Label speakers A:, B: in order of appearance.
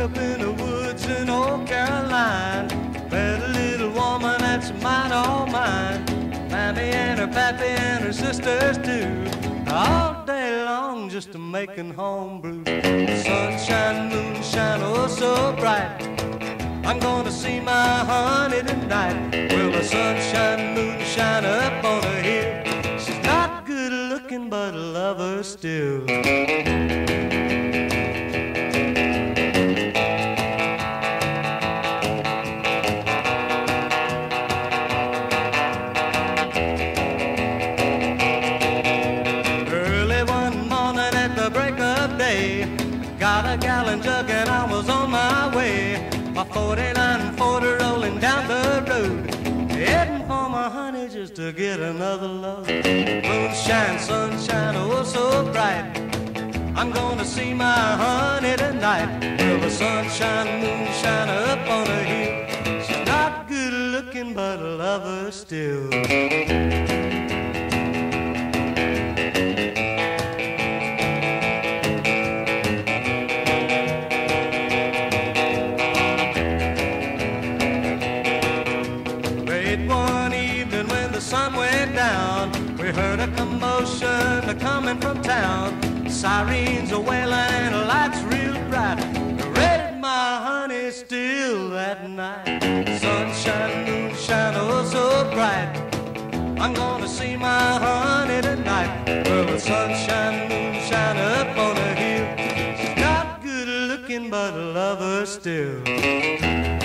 A: up in the woods in old Caroline. Met a little woman that's mine, all mine. Mammy and her pappy and her sisters too. All day long just a making homebrew. Sunshine, moonshine, oh so bright. I'm gonna see my honey tonight. Well, the sunshine, moonshine up on her hill. She's not good looking, but a lover still. Day, got a gallon jug and I was on my way. My 49 Ford rolling down the road, heading for my honey just to get another load. Moonshine, sunshine, oh so bright. I'm gonna see my honey tonight. Well, the sunshine, moonshine up on a hill. She's not good looking, but I love her still. We heard a commotion a coming from town. Sirens a wailing and lights real bright. Read my honey still that night. Sunshine, moonshine, oh so bright. I'm gonna see my honey tonight. Well, the sunshine, moonshine up on a hill. She's not good looking, but I love her still.